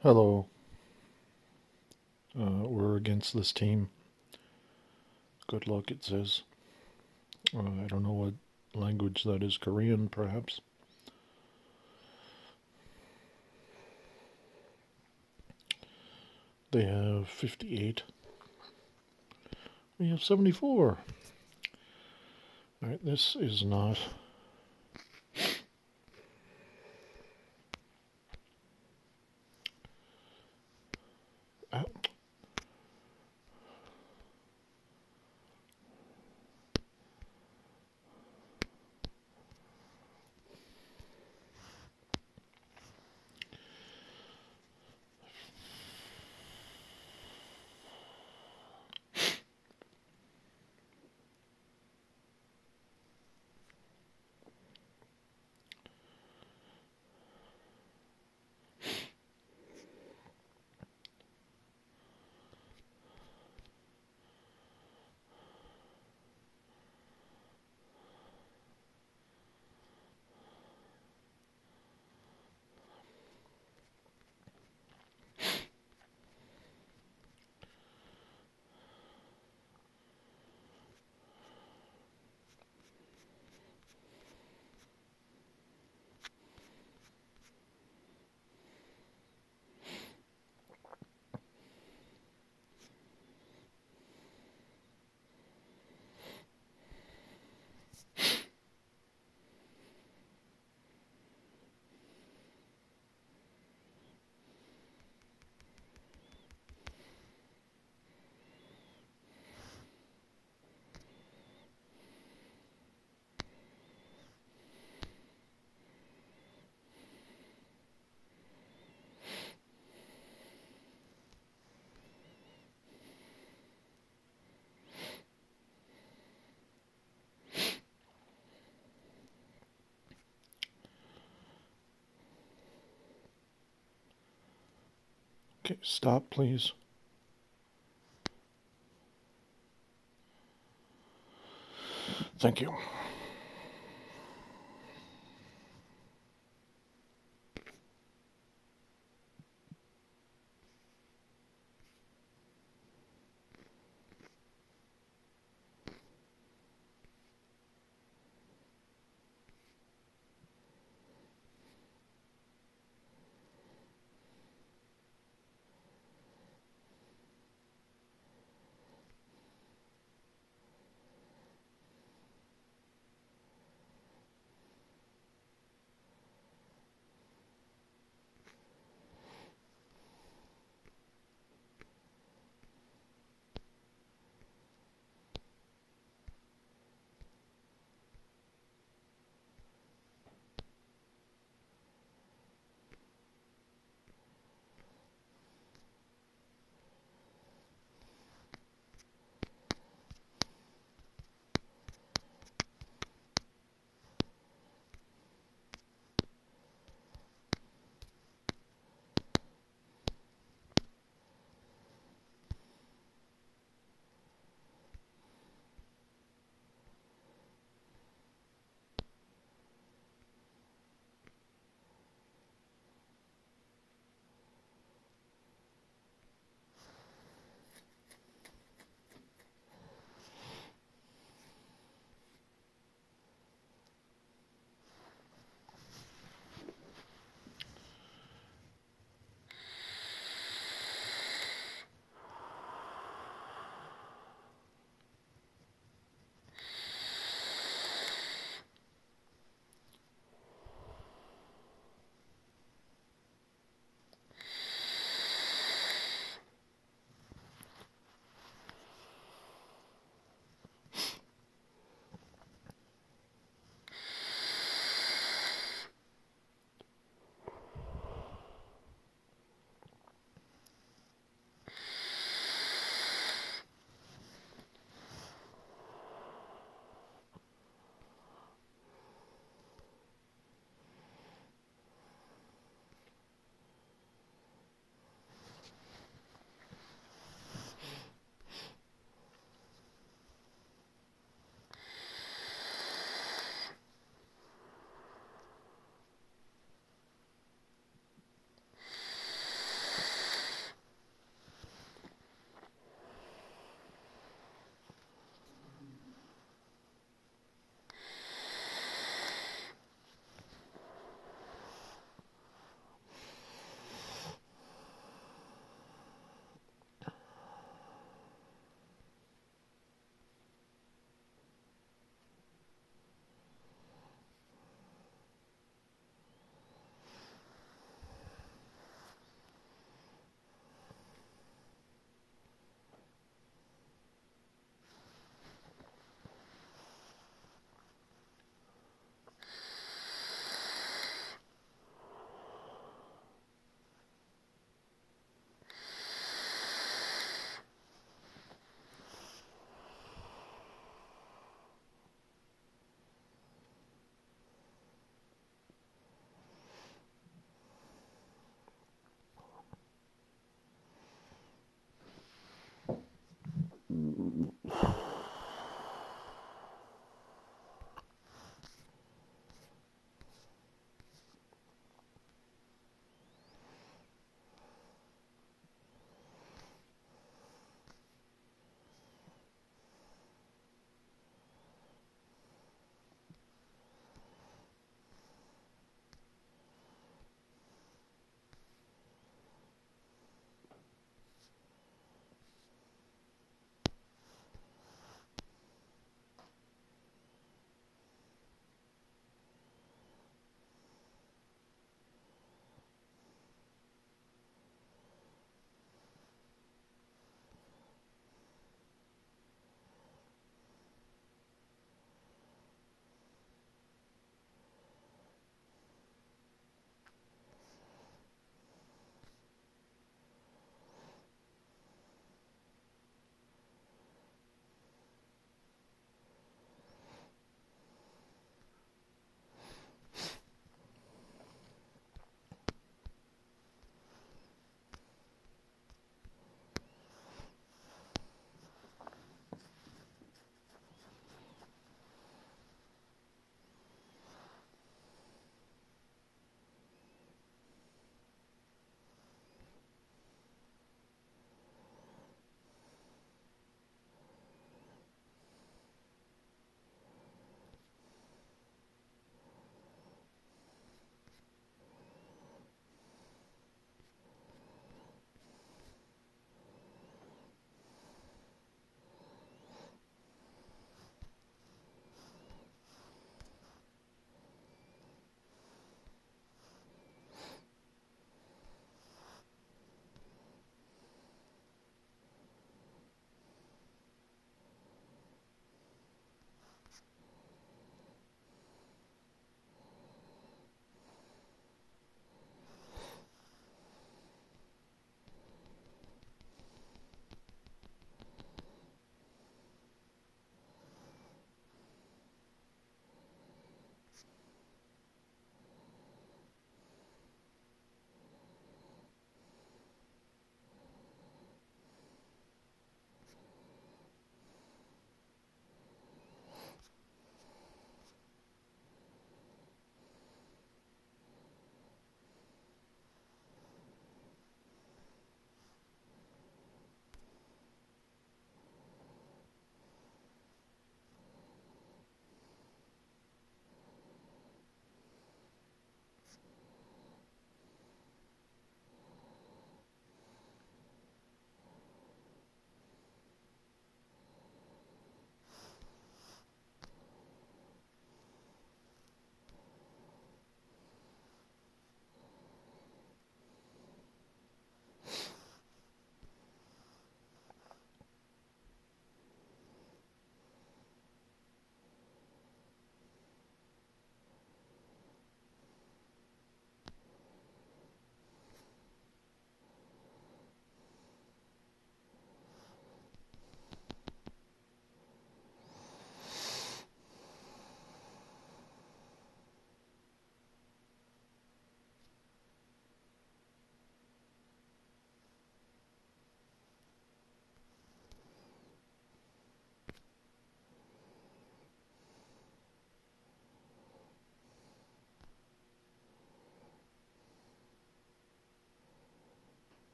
Hello. Uh, we're against this team. Good luck, it says. Uh, I don't know what language that is. Korean, perhaps? They have 58. We have 74. Alright, this is not Okay, stop, please. Thank you.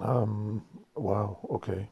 Um, wow, okay.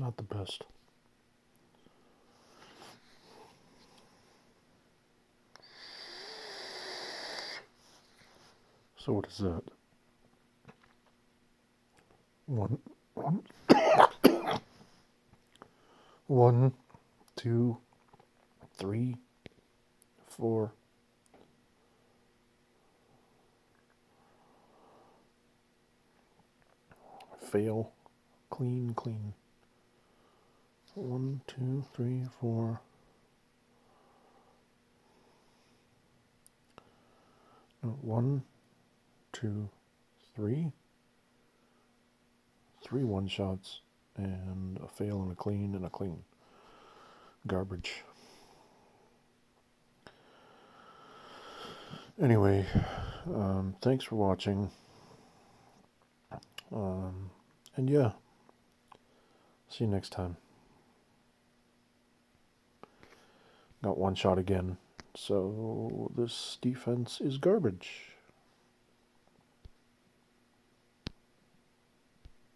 Not the best. So what is that? One, one, one, two, three, four, fail, clean, clean. One, two, three, four. No, one, two, three. Three one shots and a fail and a clean and a clean. Garbage. Anyway, um, thanks for watching. Um, and yeah, see you next time. Got one shot again. So this defense is garbage.